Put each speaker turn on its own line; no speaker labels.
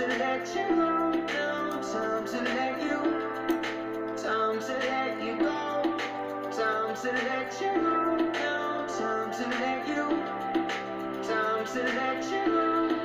To let you go, now time to let you. Time to let you go. Time to let you go, now time to let you. Time to let you go.